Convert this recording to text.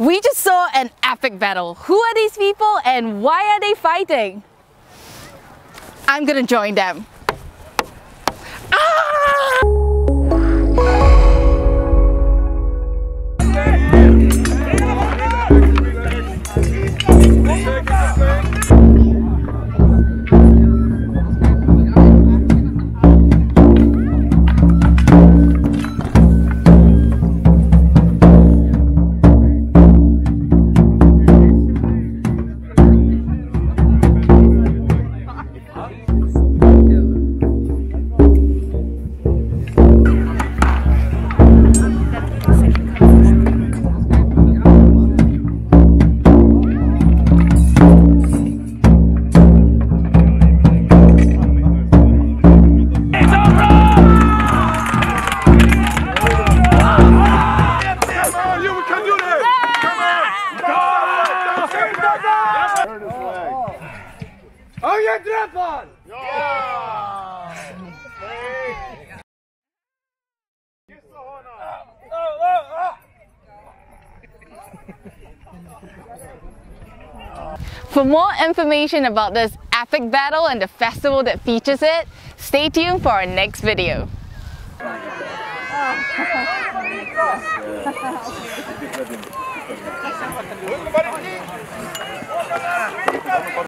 We just saw an epic battle. Who are these people and why are they fighting? I'm gonna join them. Oh, you're drapan! For more information about this epic battle and the festival that features it, stay tuned for our next video. Obrigado.